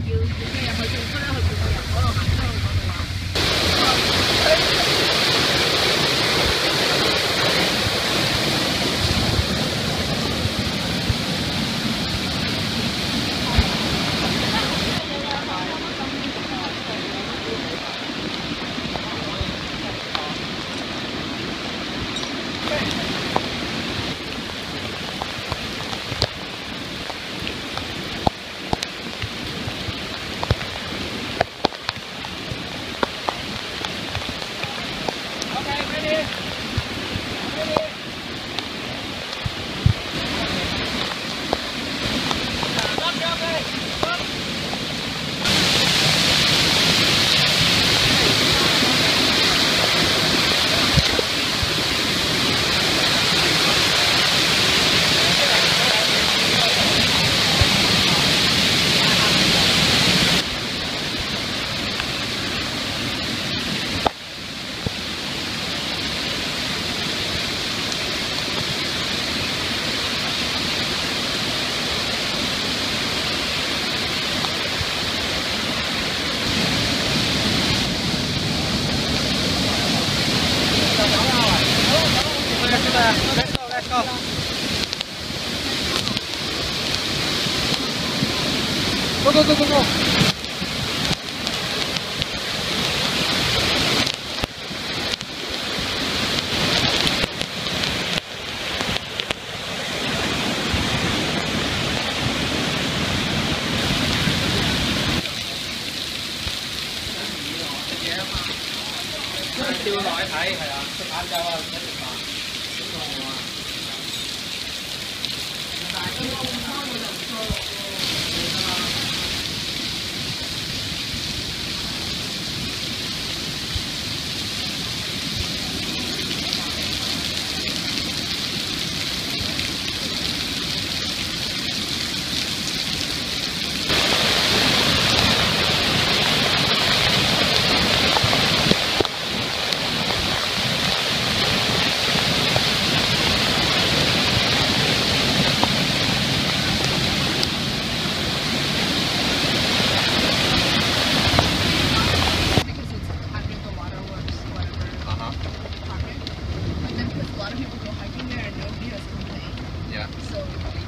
you. mà let's go let's go go go go go go tiêu nói thấy phải không? Ăn đâu Thank you. Yeah. So